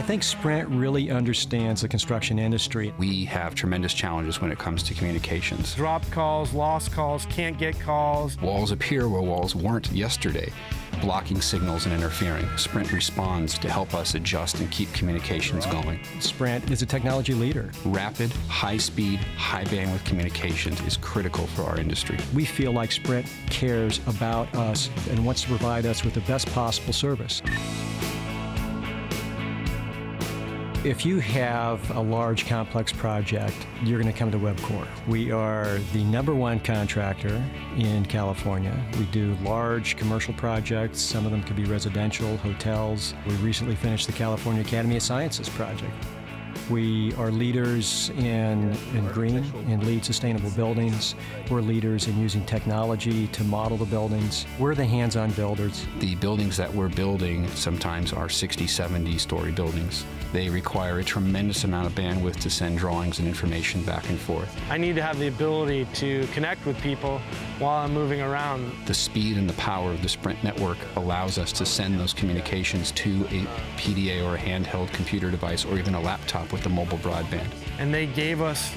I think Sprint really understands the construction industry. We have tremendous challenges when it comes to communications. Dropped calls, lost calls, can't get calls. Walls appear where walls weren't yesterday, blocking signals and interfering. Sprint responds to help us adjust and keep communications going. Sprint is a technology leader. Rapid, high speed, high bandwidth communications is critical for our industry. We feel like Sprint cares about us and wants to provide us with the best possible service. If you have a large complex project, you're going to come to Webcor. We are the number one contractor in California. We do large commercial projects. Some of them could be residential, hotels. We recently finished the California Academy of Sciences project. We are leaders in, in green and LEED sustainable buildings. We're leaders in using technology to model the buildings. We're the hands-on builders. The buildings that we're building sometimes are 60, 70 story buildings. They require a tremendous amount of bandwidth to send drawings and information back and forth. I need to have the ability to connect with people while I'm moving around. The speed and the power of the Sprint network allows us to send those communications to a PDA or a handheld computer device or even a laptop with the mobile broadband. And they gave us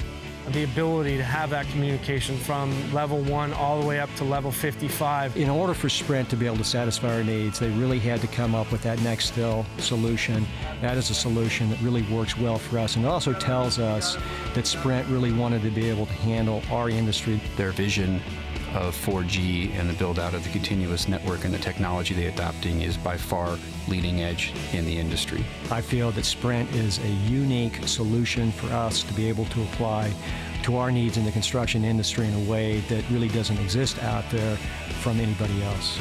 the ability to have that communication from level one all the way up to level 55. In order for Sprint to be able to satisfy our needs, they really had to come up with that Nextel solution. That is a solution that really works well for us and it also tells us that Sprint really wanted to be able to handle our industry. Their vision of 4G and the build out of the continuous network and the technology they're adopting is by far leading edge in the industry. I feel that Sprint is a unique solution for us to be able to apply to our needs in the construction industry in a way that really doesn't exist out there from anybody else.